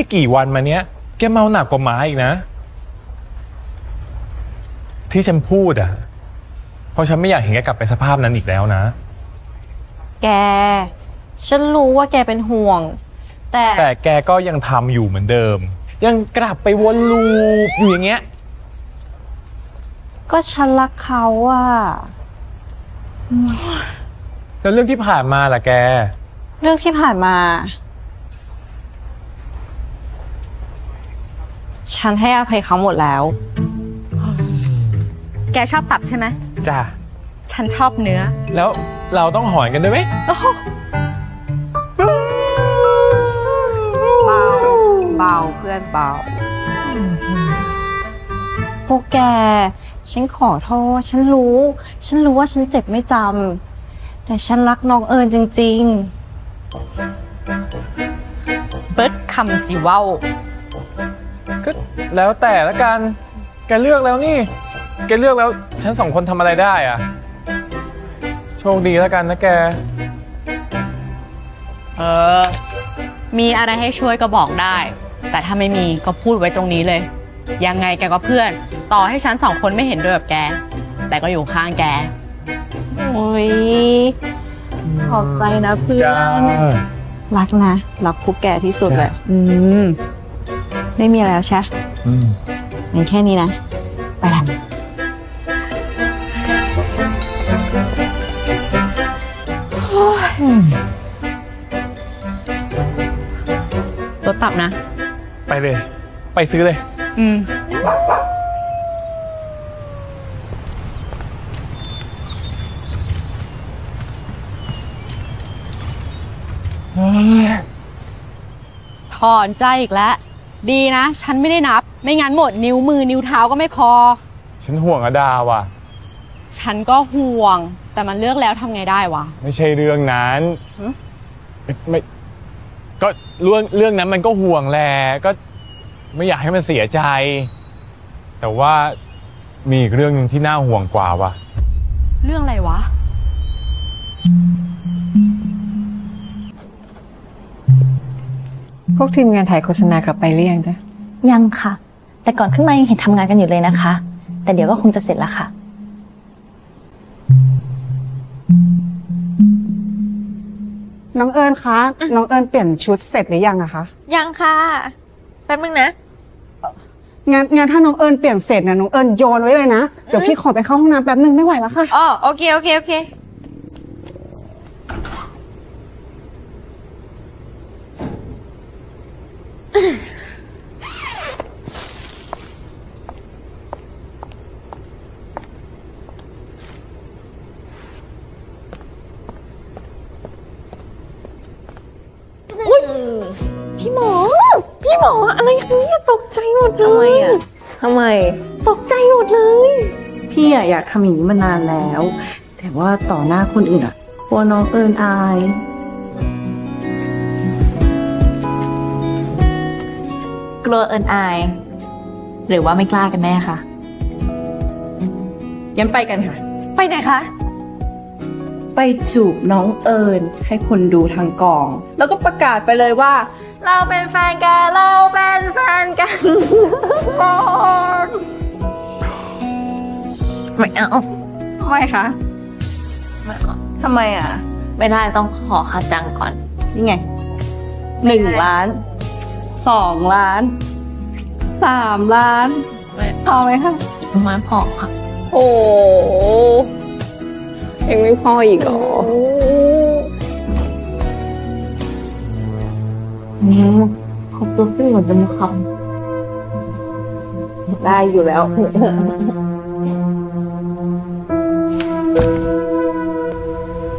ไม่กี่วันมาเนี้ย แกเมาหนักกว่าหมาอีกนะ ที่ฉันพูดอะ เพราะฉันไม่อยากเห็นแกกลับไปสภาพนั้นอีกแล้วนะ แก ฉันรู้ว่าแกเป็นห่วง แต่แต่แกก็ยังทำอยู่เหมือนเดิม ยังกลับไปวนลูปอยู่อย่างเงี้ย ก็ฉันรักเขาอะแล้วเรื่องที่ผ่านมาล่ะแก เรื่องที่ผ่านมา ฉันให้อภัยเขาหมดแล้ว แกชอบตับใช่ไหม จ้ะฉันชอบเนื้อ แล้วเราต้องหอนกันด้วยไหมเบา เบาเพื่อนเบา พวกแก ฉันขอโทษ ฉันรู้ ฉันรู้ว่าฉันเจ็บไม่จำ แต่ฉันรักน้องเอิญจริงเบิร์ดคำสิเว้า ก็แล้วแต่ละกัน แกเลือกแล้วนี่ แกเลือกแล้วฉันสองคนทำอะไรได้อะโชคดีแล้วกันนะแก เออ มีอะไรให้ช่วยก็บอกได้ แต่ถ้าไม่มีก็พูดไว้ตรงนี้เลย ยังไงแกก็เพื่อน ต่อให้ฉันสองคนไม่เห็นด้วยกับแก แต่ก็อยู่ข้างแกๆโอ้ย ขอบใจนะเพื่อจ้านรักนะ รักพวกแกที่สุดเลยอืม ไม่มีอะไรแล้วใช่อืมงั้นแค่นี้นะ ไปละรถตับนะ ไปเลย ไปซื้อเลย อืมถอนใจอีกแล้ว ดีนะ ฉันไม่ได้นับ ไม่งั้นหมดนิ้วมือนิ้วเท้าก็ไม่พอ ฉันห่วงอดาว่ะ ฉันก็ห่วง แต่มันเลือกแล้วทำไงได้วะ ไม่ใช่เรื่องนั้นหึ ไม่ไม่ก็เรื่องเรื่องนั้นมันก็ห่วงแหละก็ไม่อยากให้มันเสียใจ แต่ว่ามีอีกเรื่องหนึ่งที่น่าห่วงกว่าว่ะ เรื่องอะไรวะ พวกทีมงานถ่ายโฆษณากลับไปหรือยังจ๊ะยังค่ะ แต่ก่อนขึ้นมายังเห็นทำงานกันอยู่เลยนะคะ แต่เดี๋ยวก็คงจะเสร็จแล้วค่ะ น้องเอิญคะ น้องเอิญเปลี่ยนชุดเสร็จหรือยังอะคะยังค่ะ แป๊บนึงนะ งานงานถ้าน้องเอิญเปลี่ยนเสร็จนะน้องเอิญโยนไว้เลยนะ เดี๋ยวพี่ขอไปเข้าห้องน้ำแป๊บนึงไม่ไหวแล้วค่ะ อ๋อ โอเค โอเค โอเค พี่หมอ พี่หมออะไรคะเนี่ยตกใจหมดเลยทำไมอะทำไม ตกใจหมดเลย พี่อะอยากทำอย่างนี้มานานแล้ว แต่ว่าต่อหน้าคนอื่นอะกลัวน้องเอิญอาย กลัวเอิญอาย หรือว่าไม่กล้ากันแน่คะงั้นไปกันค่ะ ไปไหนคะ ไปจูบน้องเอิญให้คนดูทางกอง แล้วก็ประกาศไปเลยว่า เราเป็นแฟนกัน เราเป็นแฟนกันไม่เอาทำไมคะทำไมอะ ไม่ได้ต้องขอค่าจังก่อน นี่ไงหนึ่งล้านสองล้านสามล้าน ไม่พอไหมคะไม่พอค่ะ โอ้ยังไม่พออีกเหรอ ขอบคุณที่หมดจะมีคำได้อยู่แล้ว